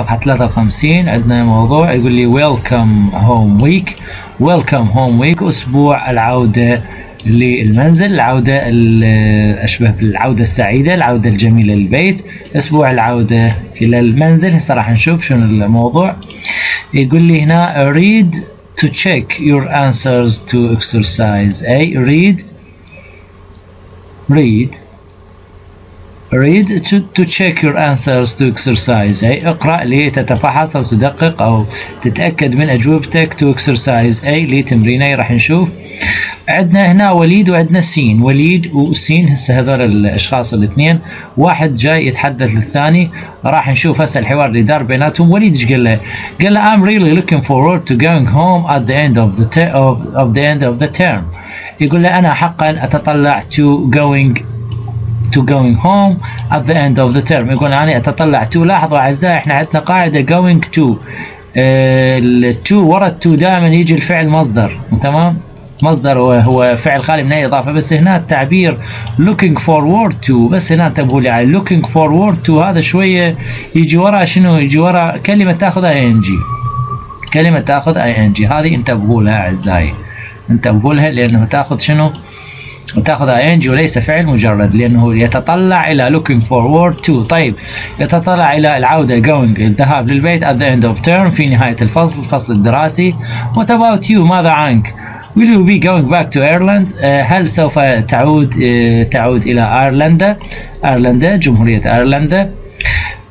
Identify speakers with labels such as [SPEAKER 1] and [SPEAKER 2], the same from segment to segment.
[SPEAKER 1] صفحة 53 عندنا موضوع يقول لي ويلكم هوم ويك ويلكم هوم ويك أسبوع العودة للمنزل العودة أشبه بالعودة السعيدة العودة الجميلة للبيت أسبوع العودة إلى المنزل. هسه راح نشوف شنو الموضوع. يقول لي هنا read to check your answers to exercise. A read. Read. Read to, to check your answers to exercise. أي اقرأ لتتفحص أو تدقق أو تتأكد من أجوبتك to exercise. أي لتمريني راح نشوف. عندنا هنا وليد وعندنا سين. وليد وسين هسه هذول الأشخاص الاثنين. واحد جاي يتحدث للثاني. راح نشوف هسه الحوار اللي دار بيناتهم. وليد إيش قال له؟ قال له I'm really looking forward to going home at the end of the of, of the end of the term. يقول له أنا حقا أتطلع to going to going home at the end of the term. يقول أنا أتطلع to لاحظوا أعزائي إحنا عندنا قاعدة going to. ال to ورا ال to دائما يجي الفعل مصدر تمام؟ مصدر هو فعل خالي من أي إضافة. بس هنا التعبير looking forward to بس هنا لي على looking forward to هذا شوية يجي ورا شنو؟ يجي ورا كلمة تأخذ ing كلمة تأخذ ing هذه انتبهوا لها أعزائي. انتبهوا لها لأنه تأخذ شنو؟ وتاخذ ing وليس فعل مجرد لأنه يتطلع إلى looking forward to. طيب يتطلع إلى العودة going الذهاب للبيت at the end of term في نهاية الفصل الفصل الدراسي. What about you ماذا عنك؟ Will you be going back to Ireland uh, هل سوف تعود uh, تعود إلى ايرلندا ايرلندا جمهورية ايرلندا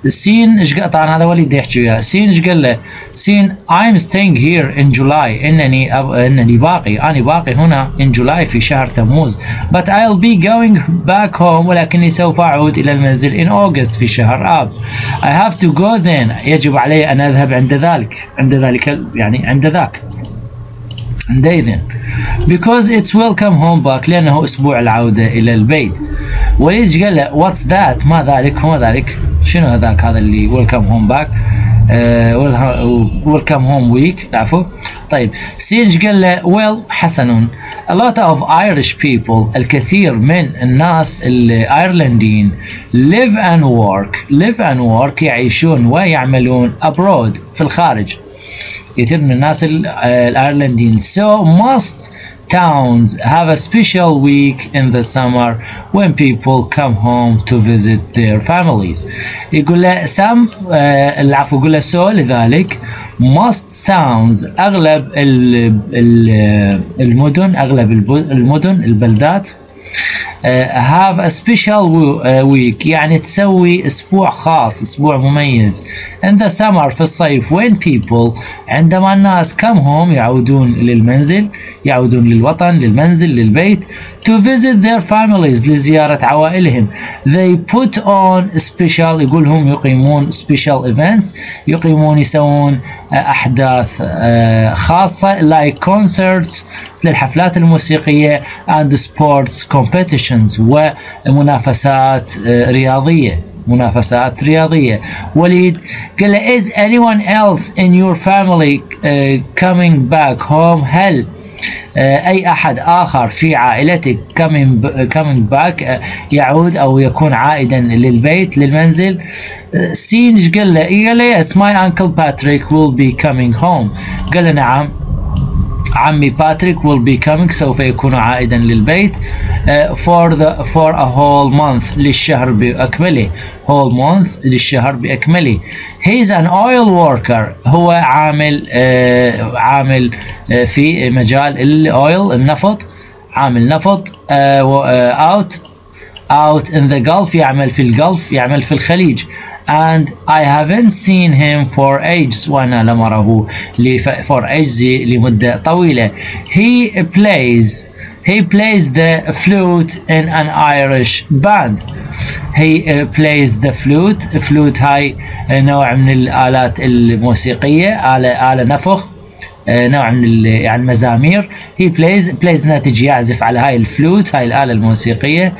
[SPEAKER 1] سين إيش طبعا هذا وليد يحكي وياه سين إيش قال له. سين I'm staying here in July. انني أب... انني باقي أنا باقي هنا in July في شهر تموز. But I'll be going back home ولكني سوف اعود إلى المنزل in August في شهر آب. I have to go then. يجب علي أن أذهب عند ذلك. عند ذلك يعني عند ذاك. عندئذ because it's welcome home back لأنه أسبوع العودة إلى البيت. وليد قال له what's that ما ذلك وما ذلك. شنو هذاك؟ هذا اللي welcome home back welcome home week عفوا طيب سينج قال له well حسن a lot of Irish people الكثير من الناس الإيرلنديين live and work. Live and work يعيشون ويعملون abroad في الخارج. كثير من الناس الإيرلنديين. So must towns have a special week in the summer when people come home to visit their families يقول له some uh, العفو يقول له so لذلك most towns اغلب ال ال المدن اغلب المدن البلدات Have a special week. يعني تسوي أسبوع خاص أسبوع مميز. In the summer في الصيف when people عندما الناس come home يعودون للمنزل يعودون للوطن للمنزل للبيت to visit their families لزيارة عوائلهم they put on special يقول هم يقيمون special events يقيمون يسوون أحداث خاصة like concerts للحفلات الموسيقية and sports competitions ومنافسات رياضية منافسات رياضية وليد قال له is anyone else in your family uh, coming back home هل أي أحد آخر في عائلتك coming coming back يعود أو يكون عائدا للبيت للمنزل. سين إيش قال له؟ قال له yes my uncle Patrick will be coming home. قال له نعم. عمي باتريك will be coming سوف يكون عائدا للبيت uh, for the for a whole month للشهر بأكمله. whole month للشهر بأكمله. he is an oil worker هو عامل uh, عامل uh, في مجال الاويل النفط عامل نفط uh, uh, out. out in the Gulf يعمل في الجلف يعمل في الخليج and I haven't seen him for ages وأنا لم أره for ages لمدة طويلة he plays he plays the flute in an Irish band he uh, plays the flute flute هاي نوع من الآلات الموسيقية آلة آلة نفخ نوع من يعني المزامير. He plays plays ناتج يعزف على هاي الفلوت هاي الآلة الموسيقية.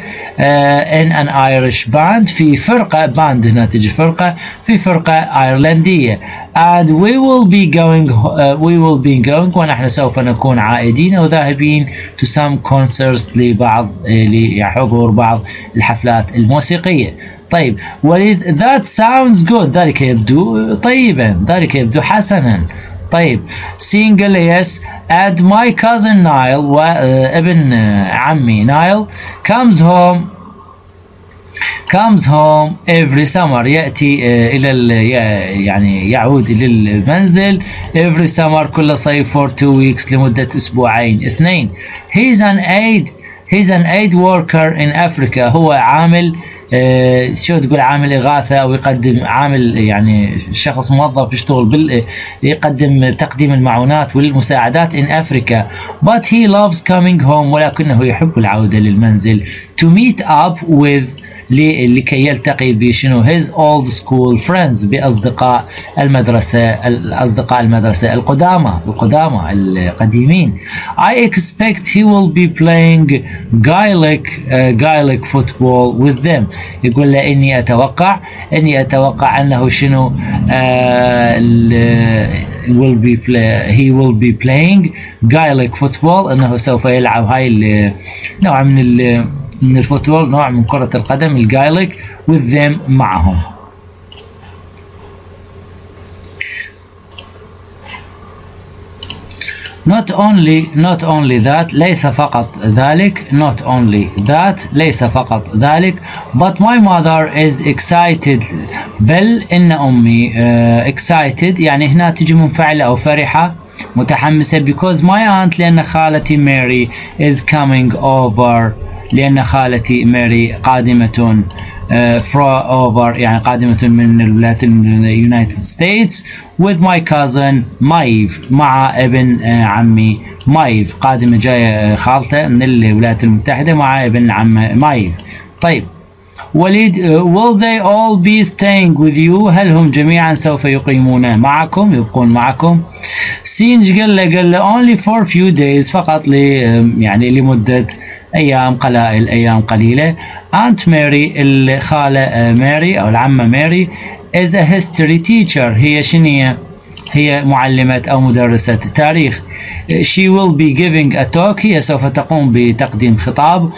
[SPEAKER 1] in an Irish band في فرقة band ناتج فرقة في فرقة أيرلندية. And we will be going uh, we will be going ونحن سوف نكون عائدين وذاهبين to some concerts لبعض لحضور بعض الحفلات الموسيقية. طيب وليد that sounds good. ذلك يبدو طيبا ذلك يبدو حسنا. طيب سين قال لي yes and my cousin Nile وابن عمي Nile comes home comes home every summer يأتي إلى يعني يعود للمنزل every summer كل صيف for two weeks لمدة أسبوعين اثنين he's an aid he's an aid worker in Africa. هو عامل آه شو تقول عامل إغاثة أو يقدم عامل يعني شخص موظف يشتغل بال يقدم تقديم المعونات والمساعدات in Africa. But he loves coming home ولكنه يحب العودة للمنزل. To meet up with لكي يلتقي بشنو his old school friends بأصدقاء المدرسة الأصدقاء المدرسة القدامى القدامى القديمين I expect he will be playing Gaelic uh, Gaelic football with them يقول له إني أتوقع إني أتوقع أنه شنو uh, will be play he will be playing Gaelic football أنه سوف يلعب هاي نوع من من الفوتبول نوع من كرة القدم الجايليك them معهم. Not only not only that ليس فقط ذلك not only that ليس فقط ذلك. But my mother is excited. بل إن أمي uh, excited يعني هنا تجي منفعلة أو فرحة متحمسة because my aunt لأن خالتي ماري is coming over. لأن خالتي ماري قادمة from over يعني قادمة من الولايات ال United States with my cousin مايف مع ابن عمي مايف. قادمة جاية خالته من الولايات المتحدة مع ابن عم مايف. طيب وليد will they all be staying with you هل هم جميعا سوف يقيمون معكم؟ يبقون معكم. سينج قال له قال له only for few days فقط ل يعني لمدة أيام قلائل أيام قليلة. أنت ماري الخالة ماري أو العمة ماري is a history teacher. هي شنية هي؟ معلمة أو مدرسة تاريخ. She will be giving a talk. هي سوف تقوم بتقديم خطاب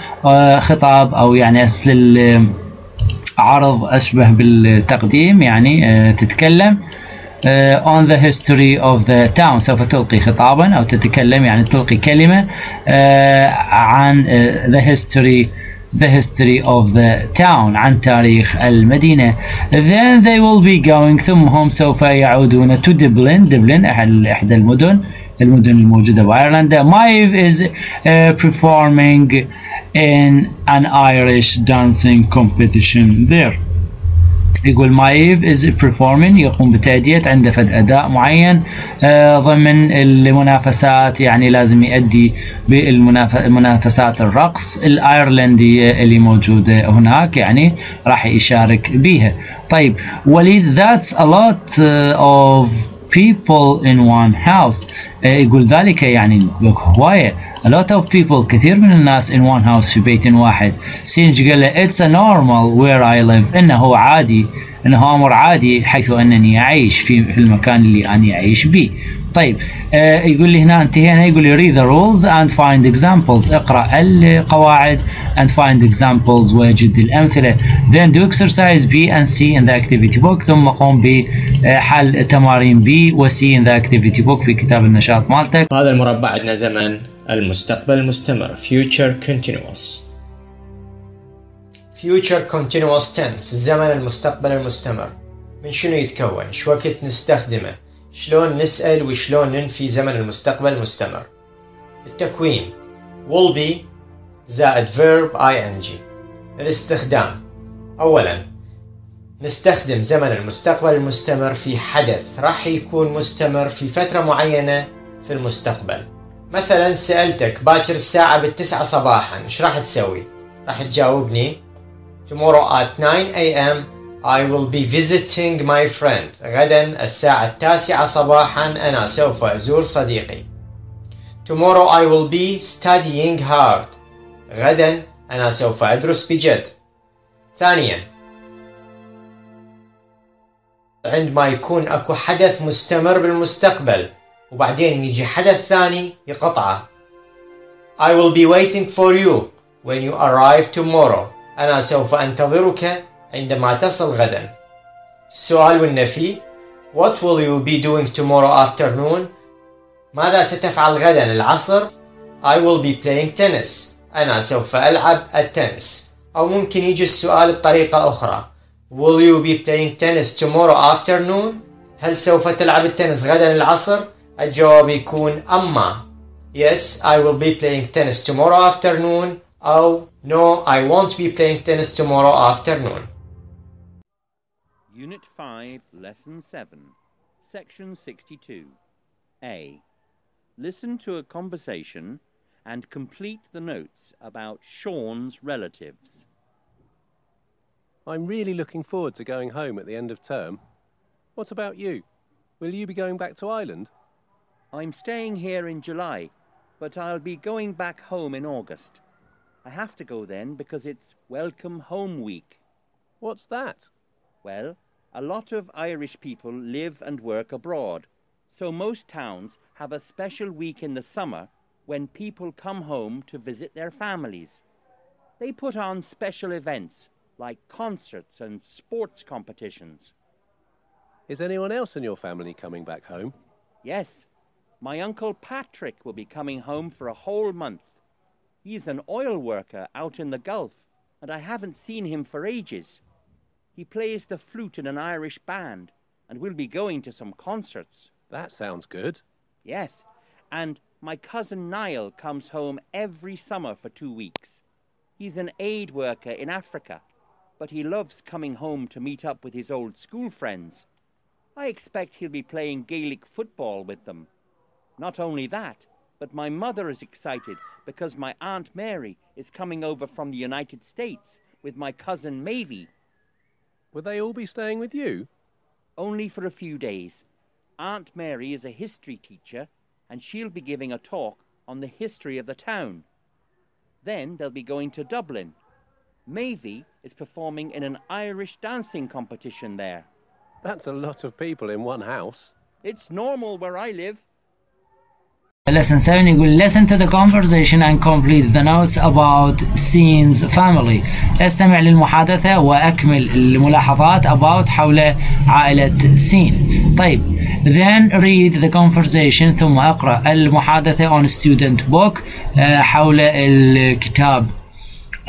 [SPEAKER 1] خطاب أو يعني مثل عرض أشبه بالتقديم يعني تتكلم. uh, on the history of the town سوف تلقي خطابا أو تتكلم يعني تلقي كلمة uh, عن uh, the history the history of the town عن تاريخ المدينة then they will be going ثم هم سوف يعودون to Dublin Dublin إحدى المدن المدن الموجودة بأيرلندا Maeve is uh, performing in an Irish dancing competition there يقول مايف is performing يقوم بتأدية عنده فد أداء معين. آه ضمن المنافسات يعني لازم يأدي بالمنافسات الرقص الأيرلندية اللي موجودة هناك يعني راح يشارك بيها. طيب وليد that's a lot of people in one house. يقول ذلك يعني هواية. A lot of people كثير من الناس in one house في بيت واحد. سينج قال له it's a normal where I live. إنه عادي إنه أمر عادي حيث أنني أعيش في في المكان اللي أني أعيش به. طيب آه يقول لي هنا انتهينا يقول لي read the rules and find examples. اقرأ القواعد and find examples وجد الأمثلة. Then do exercise B and C in the activity book ثم قم بحل تمارين B و C in the activity book في كتاب النشاط مالتك.
[SPEAKER 2] هذا المربع عندنا زمن المستقبل المستمر future continuous. Future continuous tense زمن المستقبل المستمر. من شنو يتكون؟ شو وقت نستخدمه؟ شلون نسأل وشلون ننفي زمن المستقبل المستمر التكوين will be زائد verb ing الاستخدام أولا نستخدم زمن المستقبل المستمر في حدث راح يكون مستمر في فترة معينة في المستقبل مثلا سألتك باكر الساعة بالتسعة صباحا إيش راح تسوي؟ راح تجاوبني tomorrow at 9 a.m. I will be visiting my friend. غدا الساعة التاسعة صباحا. أنا سوف أزور صديقي. Tomorrow I will be studying hard. غدا أنا سوف أدرس بجد. ثانيا. عندما يكون أكو حدث مستمر بالمستقبل. وبعدين يجي حدث ثاني يقطعه. I will be waiting for you when you arrive tomorrow. أنا سوف أنتظرك عندما تصل غدا السؤال والنفي What will you be doing tomorrow afternoon ماذا ستفعل غدا العصر I will be playing tennis أنا سوف ألعب التنس أو ممكن يجي السؤال بطريقة أخرى Will you be playing tennis tomorrow afternoon هل سوف تلعب التنس غدا العصر الجواب يكون أما Yes I will be playing tennis tomorrow afternoon أو No I won't be playing tennis tomorrow afternoon
[SPEAKER 3] Unit 5, Lesson 7, Section 62. A. Listen to a conversation and complete the notes about Sean's relatives.
[SPEAKER 4] I'm really looking forward to going home at the end of term. What about you? Will you be going back to Ireland?
[SPEAKER 3] I'm staying here in July, but I'll be going back home in August. I have to go then because it's Welcome Home Week.
[SPEAKER 4] What's that?
[SPEAKER 3] Well, a lot of Irish people live and work abroad, so most towns have a special week in the summer when people come home to visit their families. They put on special events like concerts and sports competitions.
[SPEAKER 4] Is anyone else in your family coming back home?
[SPEAKER 3] Yes, my uncle Patrick will be coming home for a whole month. He's an oil worker out in the Gulf, and I haven't seen him for ages. He plays the flute in an Irish band and we'll be going to some concerts.
[SPEAKER 4] That sounds good.
[SPEAKER 3] Yes, and my cousin Niall comes home every summer for two weeks. He's an aid worker in Africa, but he loves coming home to meet up with his old school friends. I expect he'll be playing Gaelic football with them. Not only that, but my mother is excited because my Aunt Mary is coming over from the United States with my cousin Mavie.
[SPEAKER 4] Will they all be staying with you?
[SPEAKER 3] Only for a few days. Aunt Mary is a history teacher, and she'll be giving a talk on the history of the town. Then they'll be going to Dublin. Mavie is performing in an Irish dancing competition there.
[SPEAKER 4] That's a lot of people in one house.
[SPEAKER 3] It's normal where I live.
[SPEAKER 1] Lesson 7 يقول listen to the conversation and complete the notes about scene's family استمع للمحادثة وأكمل الملاحظات about حول عائلة سين طيب then read the conversation ثم أقرأ المحادثة on student book آه، حول الكتاب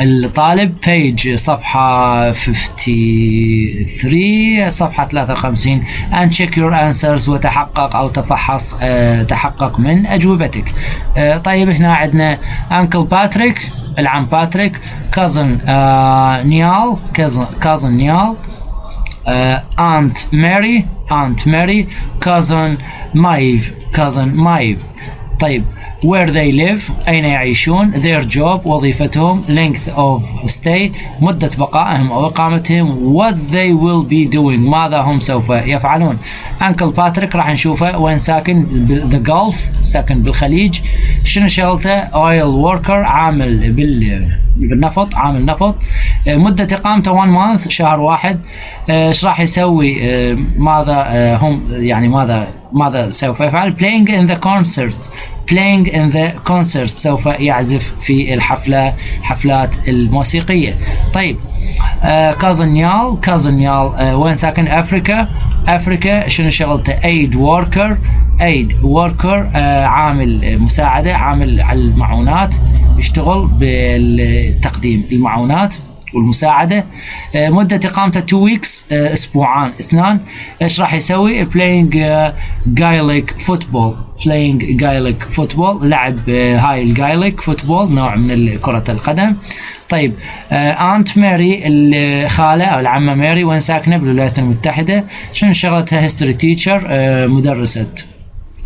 [SPEAKER 1] الطالب page صفحة 53 صفحة 53 and check your answers وتحقق أو تفحص آه، تحقق من أجوبتك. آه، طيب هنا عندنا Uncle باتريك العم باتريك cousin نيال cousin نيال Aunt ماري Aunt ماري cousin مايف cousin مايف. طيب where they live أين يعيشون their job وظيفتهم length of stay مدة بقائهم أو إقامتهم what they will be doing ماذا هم سوف يفعلون. Uncle باتريك راح نشوفه وين ساكن the Gulf ساكن بالخليج. شنو شغلته؟ Oil worker عامل بال بالنفط عامل نفط. مدة إقامته 1 month شهر واحد. إيش راح يسوي؟ ماذا هم يعني ماذا ماذا سوف يفعل؟ Playing in the concerts. Playing in the concert. سوف يعزف في الحفلة حفلات الموسيقية. طيب cousin نيال cousin نيال وين ساكن؟ Africa. Africa شنو شغلته؟ aid worker aid worker عامل مساعدة عامل على المعونات يشتغل بالتقديم المعونات. والمساعدة. مدة إقامته 2 weeks أسبوعان. اثنان إيش راح يسوي؟ Playing Gaelic football. Playing Gaelic football لعب هاي ال Gaelic football نوع من كرة القدم. طيب Aunt ماري الخالة أو العمة ماري وين ساكنة؟ بالولايات المتحدة. شنو شغلتها؟ history teacher مدرسة.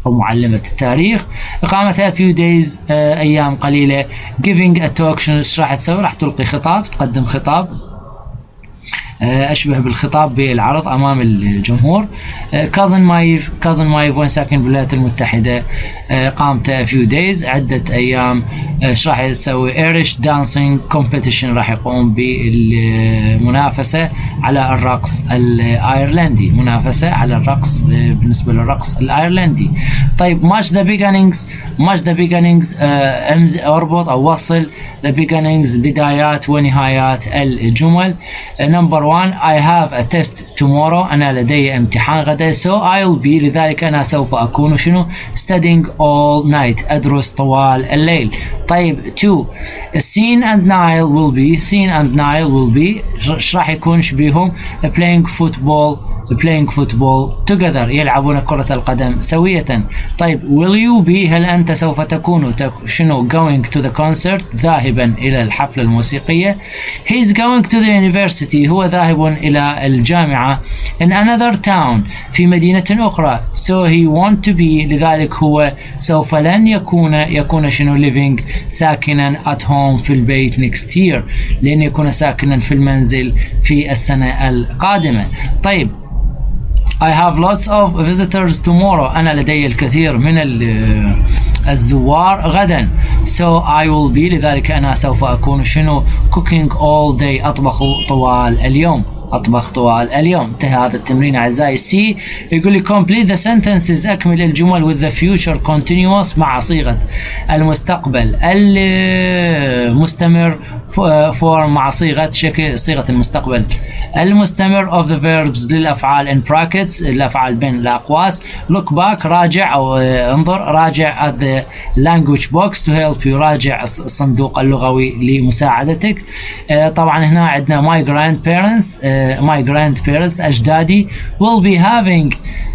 [SPEAKER 1] أو معلمة التاريخ. إقامتها few days آه أيام قليلة. Giving a talk شنو راح تسوي؟ راح تلقي خطاب تقدم خطاب. أشبه بالخطاب بالعرض أمام الجمهور. cousin مايف cousin مايف وين ساكن بالولايات المتحدة؟ إقامته few days عدة أيام. إيش راح يسوي؟ Irish dancing competition راح يقوم بالمنافسة على الرقص الأيرلندي. منافسة على الرقص بالنسبة للرقص الأيرلندي. طيب match the beginnings match the beginnings أربط أو وصل the beginnings بدايات ونهايات الجمل. نمبر 1 I have a test tomorrow أنا لدي امتحان غدا so I'll be لذلك أنا سوف أكون شنو studying all night أدرس طوال الليل طيب 2 سين and Nile will be سين and Nile will be ايش راح يكون شبيهم playing football playing football together يلعبون كرة القدم سوية. طيب will you be هل أنت سوف تكون شنو going to the concert ذاهبا إلى الحفلة الموسيقية. He's going to the university هو ذاهب إلى الجامعة. In another town في مدينة أخرى. So he want to be لذلك هو سوف لن يكون يكون شنو living ساكنا at home في البيت next year. لأن يكون ساكنا في المنزل في السنة القادمة. طيب I have lots of visitors tomorrow. أنا لدي الكثير من الزوار غدا. So I will be لذلك أنا سوف أكون شنو؟ cooking all day. أطبخ طوال اليوم. أطبخ طوال اليوم. انتهى هذا التمرين أعزائي. سي يقول لي complete the sentences. أكمل الجمل with the future continuous مع صيغة المستقبل. المستمر for مع صيغة شكل صيغة المستقبل. المستمر of the verbs للأفعال in brackets الأفعال بين الأقواس. Look back راجع أو انظر. راجع at the language box to help you. راجع الصندوق اللغوي لمساعدتك. طبعا هنا عندنا my grandparents. my grandparents, أجدادي, will be having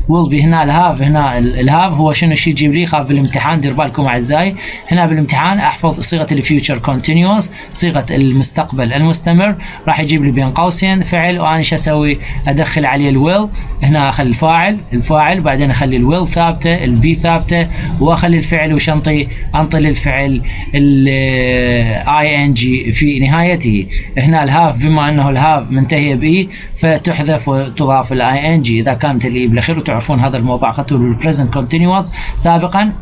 [SPEAKER 1] will be هنا ال have هنا ال have هو شنو شيء يجيب لي خاف بالامتحان دير بالكم أعزائي. هنا بالامتحان أحفظ صيغة ال future continuous صيغة المستقبل المستمر. راح يجيب لي بين قوسين فعل وأنا شو أسوي؟ أدخل عليه ال will هنا أخلي الفاعل الفاعل بعدين أخلي ال will ثابتة ال be ثابتة وأخلي الفعل وش أنطي؟ أنطي للفعل ال ing في نهايته. هنا ال have بما أنه ال have منتهيه ب e فتحذف وتضاف ال ing إذا كانت ال e بالأخير وتعرفون هذا الموضوع أخذته بال present continuous سابقا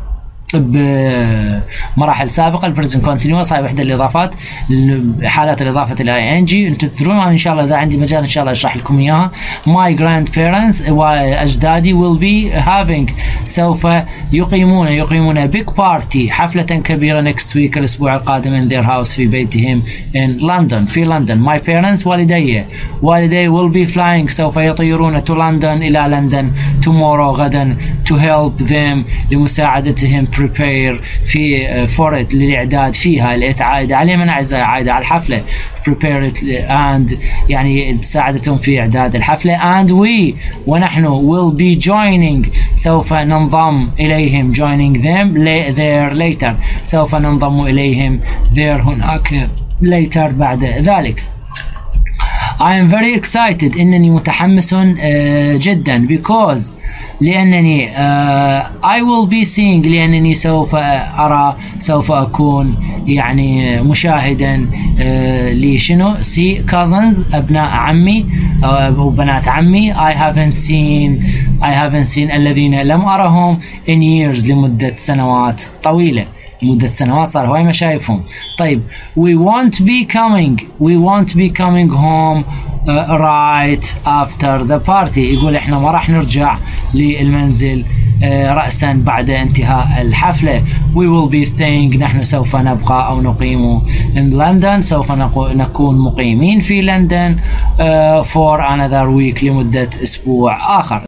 [SPEAKER 1] بمراحل سابقة. ال present continuous هاي وحده الإضافات حالات الإضافة ال ing أنتم تدرون إن شاء الله إذا عندي مجال إن شاء الله أشرح لكم إياها. my grandparents وأجدادي will be having سوف يقيمون يقيمون big party حفلة كبيرة next week الأسبوع القادم in their house في بيتهم in London في لندن my parents والدي. والدي will be flying سوف يطيرون to London إلى لندن تومورو غدا to help them لمساعدتهم prepare في for it للإعداد فيها لإتعايد عليه من أعزائي عايدة على الحفلة. Prepare it and يعني ساعدتهم في إعداد الحفلة. And we ونحن will be joining. سوف ننضم إليهم joining them there later. سوف ننضم إليهم there هناك later بعد ذلك. I am very excited. إنني متحمس جدا. Because لأنني uh, I will be seeing لأنني سوف أرى سوف أكون يعني مشاهدا uh, لشنو see cousins أبناء عمي أو بنات عمي. I haven't seen I haven't seen الذين لم أرهم in years لمدة سنوات طويلة. مدة سنوات صار هواي ما شايفهم. طيب we won't be coming we won't be coming home right after the party. يقول إحنا ما راح نرجع للمنزل uh, رأسا بعد انتهاء الحفلة. We will be staying. نحن سوف نبقى أو نقيم in London. سوف نكون مقيمين في لندن uh, for another week لمدة أسبوع آخر.